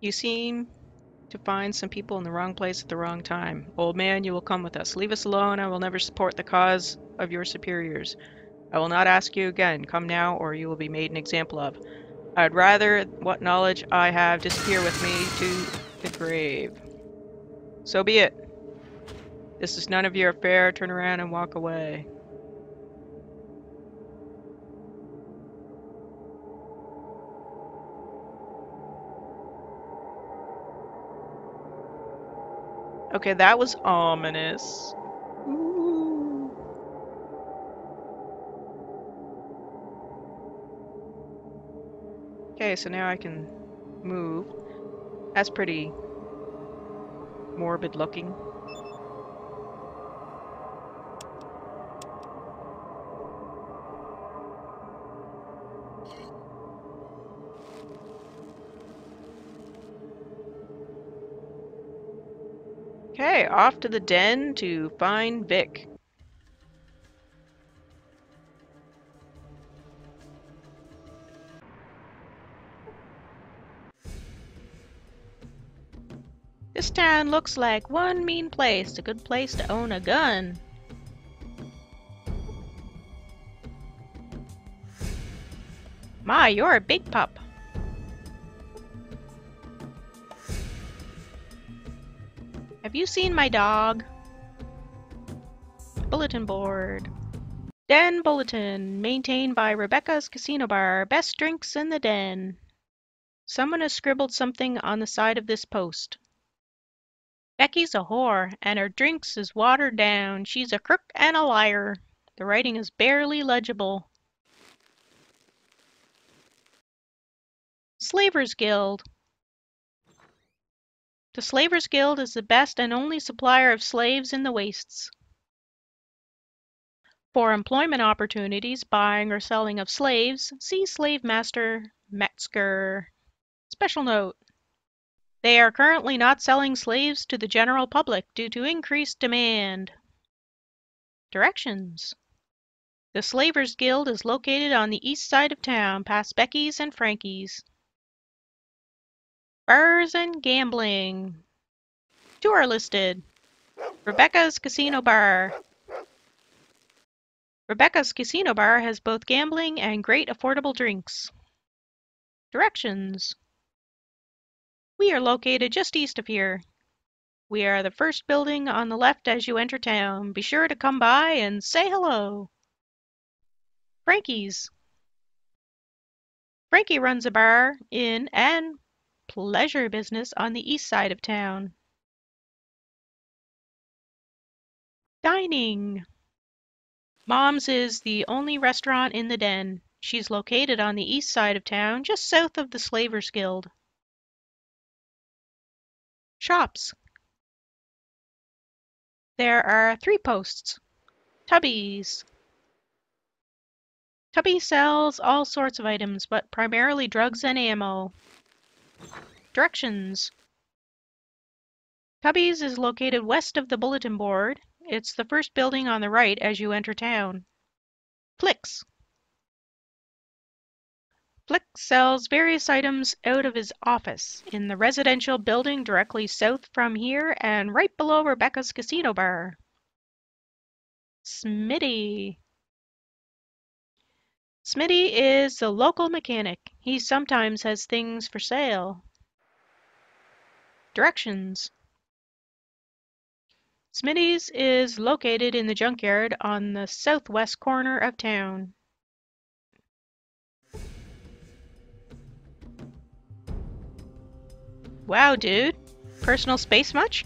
You seem to find some people in the wrong place at the wrong time. Old man, you will come with us. Leave us alone. I will never support the cause of your superiors. I will not ask you again. Come now, or you will be made an example of. I would rather what knowledge I have disappear with me to the grave. So be it. This is none of your affair. Turn around and walk away. Okay, that was ominous. Ooh. Okay, so now I can move. That's pretty morbid looking. Okay, off to the den to find Vic. This town looks like one mean place, a good place to own a gun. My, you're a big pup. Have you seen my dog? Bulletin board. Den Bulletin, maintained by Rebecca's Casino Bar. Best drinks in the den. Someone has scribbled something on the side of this post. Becky's a whore, and her drinks is watered down. She's a crook and a liar. The writing is barely legible. Slavers Guild. The Slavers Guild is the best and only supplier of slaves in the wastes. For employment opportunities, buying or selling of slaves, see Slave Master Metzger. Special note. They are currently not selling slaves to the general public due to increased demand. Directions. The Slavers Guild is located on the east side of town, past Becky's and Frankie's. Bars and gambling. Two are listed. Rebecca's Casino Bar. Rebecca's Casino Bar has both gambling and great affordable drinks. Directions. We are located just east of here. We are the first building on the left as you enter town. Be sure to come by and say hello. Frankie's. Frankie runs a bar, in and pleasure business on the east side of town. Dining. Mom's is the only restaurant in the den. She's located on the east side of town, just south of the Slavers Guild. Shops. There are three posts. Tubby's. Tubby sells all sorts of items, but primarily drugs and ammo. Directions. Tubby's is located west of the bulletin board. It's the first building on the right as you enter town. Flicks. Flick sells various items out of his office in the residential building directly south from here and right below Rebecca's Casino Bar. Smitty. Smitty is the local mechanic. He sometimes has things for sale. Directions. Smitty's is located in the junkyard on the southwest corner of town. Wow, dude. Personal space much?